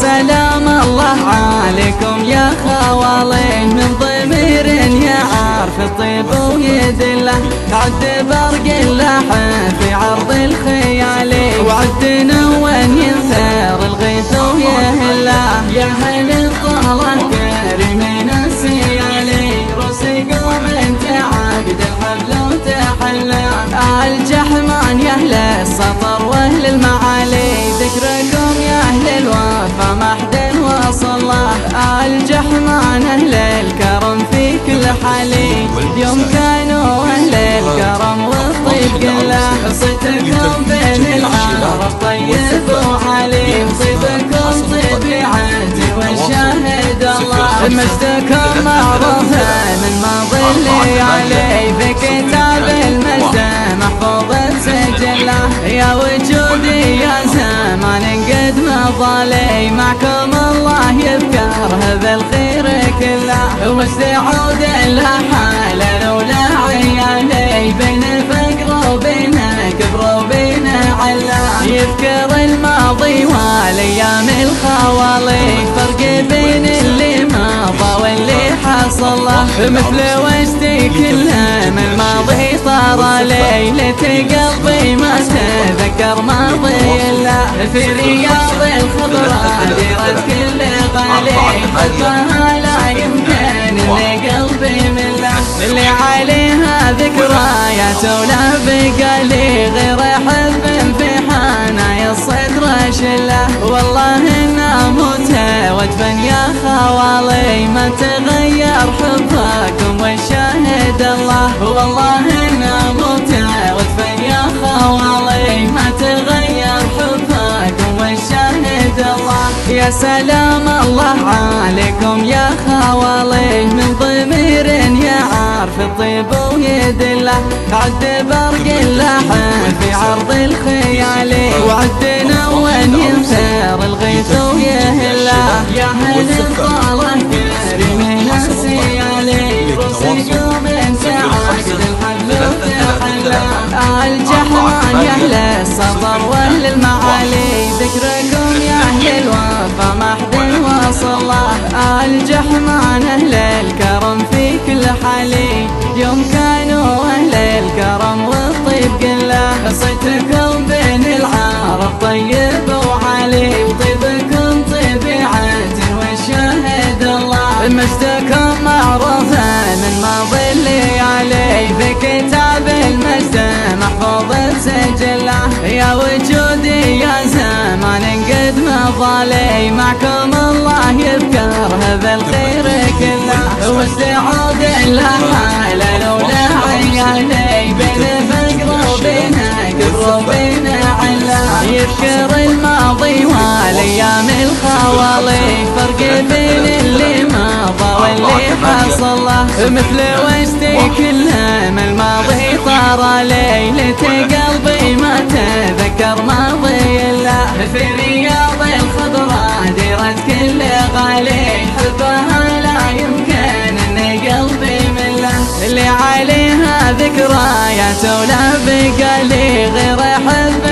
سلام الله عليكم يا خوالي من ضمير يعرف الطيب ويدله عد برق اللحن في عرض الخيال. وعدنا وين ينثر الغيث ويهله يا هل الطهرة كريمين السيالي رسي قوم انت عقد الحبل وتحلى. الجحمان يا أهل السطر وأهل المعالي. ذكركم يا أهل الوفا ما حد وصل له الجحمان أهل الكرم في كل حالي يوم كانوا أهل الكرم والطيب كله. صيتكم بين العرب طيب وعليم. صيتكم طبيعتي والشاهد الله. مجدكم معروف من ماضي الليالي في كتاب المجد محفوظ سجله يا وجودي يا زمان قد مضالي معكم الله يذكره بالخير كله. ومجد عود له حال ولا عيالي بين فقر وبين كبر وبين علا يذكر الماضي والأيام الخوالي فرق بين اللي مضى واللي حصل. مثل وجدي كله الماضي طار ليلة قلبي ما تذكر ماضي إلا في رياض الخضراء ديرت كل غالي حبها لا يمكن اللي قلبي من اللي عليها ذكريات ولا بقى لي غير حب في حنايا الصدر شلة. والله وجبا يا خوالي ما تغير حبكم والشاهد الله. والله أنا موت وجبا يا خوالي ما تغير حبكم والشاهد الله. يا سلام الله عليكم يا خوالي من ضمير يعرف الطيب ويدله عد برق اللحن في عرض الخيال وعدنا وين ينثر الغيث ويهله يا هل الطالة كريمين السيالي رسيكم انت عقد الحل الجحمان يا السطر يا وجودي يا زمان قد مضالي معكم الله يذكره بالخير كله واستعود له حال لولا عيالي بين فقر وبين كبر وبين علا يذكر الماضي والايام الخوالي فرق بين اللي مضى واللي حصل له مثل وجدي كله من الماضي طار ليلة قلبي ما تذكر ماضي إلا. في رياض الخضراء ديرت كل غالي حبها لا يمكن أن قلبي مله اللي عليها ذكريات ولا بقى لي غير حب في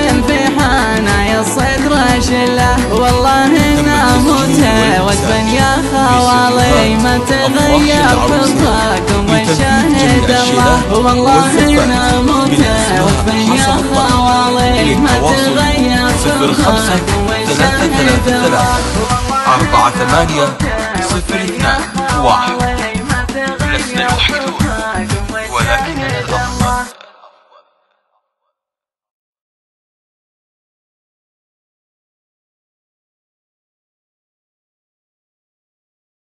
حنايا الصدر شله والله ما موته. وجبا يا خوالي ما تغير فطاكم والشاهد الله. والله ما موته. وجبا يا خوالي ما تغير فطاكم وشاهد الله. أربعة ثمانية صفر اثنان واحد. لسنا الوحيدون